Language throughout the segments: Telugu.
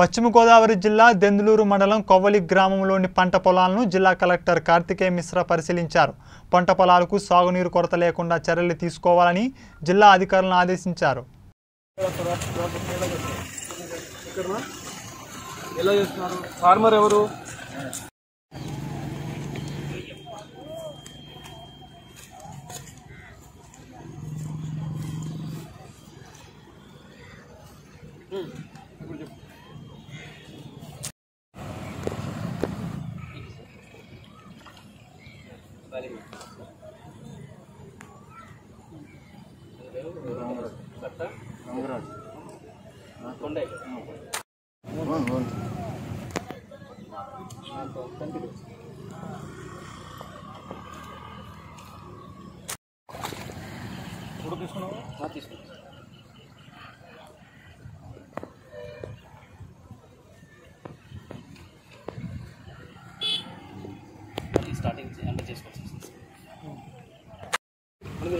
పశ్చిమ గోదావరి జిల్లా దెందులూరు మండలం కొవ్వలి గ్రామంలోని పంట పొలాలను జిల్లా కలెక్టర్ కార్తికేయ మిశ్రా పరిశీలించారు. పంట పొలాలకు సాగునీరు కొరత లేకుండా చర్యలు తీసుకోవాలని జిల్లా అధికారులను ఆదేశించారు. ఫార్మర్ ఎవరు? ఇప్పుడు తీసుకున్నావు? తీసుకున్నాను మనం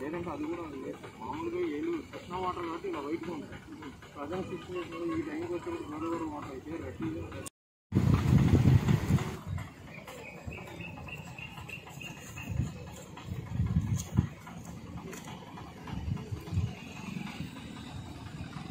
లేదంటే అది కూడా మామూలుగా ఏలు కృష్ణ వాటర్ కాబట్టి ఇలా వైట్గా ఉంటాయి ప్రజెంట్ సిచ్యువేషన్లో ఈ టైంకి వచ్చేప్పుడు గోదావరి వాటర్ అయితే రద్దీగా